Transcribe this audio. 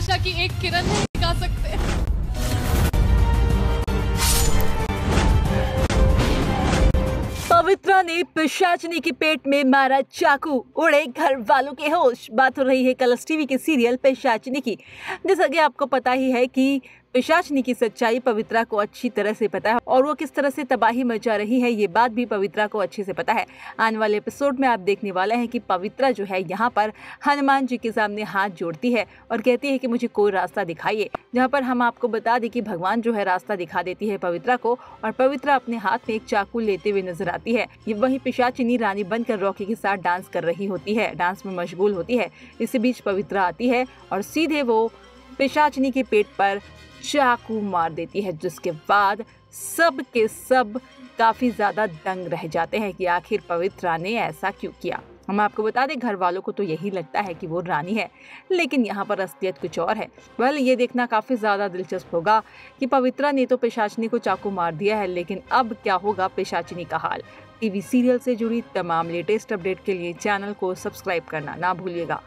आशा की एक किरण निकाल सकते। पवित्रा ने पिशाचनी के पेट में मारा चाकू। उड़े घर वालों के होश। बात हो रही है कलर्स टीवी के सीरियल पिशाचनी की। जैसा कि आपको पता ही है कि पिशाचनी की सच्चाई पवित्रा को अच्छी तरह से पता है और वो किस तरह से तबाही मचा रही है, ये बात भी पवित्रा को अच्छे से पता है। आने वाले एपिसोड में आप देखने वाले हैं कि पवित्रा जो है, यहाँ पर हनुमान जी के सामने हाथ जोड़ती है और कहती है कि मुझे कोई रास्ता दिखाइए। जहाँ पर हम आपको बता दें कि भगवान जो है, रास्ता दिखा देती है पवित्रा को और पवित्रा अपने हाथ में एक चाकू लेते हुए नज़र आती है। ये वही पिशाचिनी रानी बनकर रॉकी के साथ डांस कर रही होती है। डांस में मशगूल होती है। इसी बीच पवित्रा आती है और सीधे वो पिशाचिनी के पेट पर चाकू मार देती है, जिसके बाद सब के सब काफ़ी ज़्यादा दंग रह जाते हैं कि आखिर पवित्रा ने ऐसा क्यों किया? हम आपको बता दें, घर वालों को तो यही लगता है कि वो रानी है, लेकिन यहाँ पर असलियत कुछ और है। वह ये देखना काफ़ी ज़्यादा दिलचस्प होगा कि पवित्रा ने तो पेशाचनी को चाकू मार दिया है, लेकिन अब क्या होगा पेशाचिनी का हाल? टीवी सीरियल से जुड़ी तमाम लेटेस्ट अपडेट के लिए चैनल को सब्सक्राइब करना ना भूलिएगा।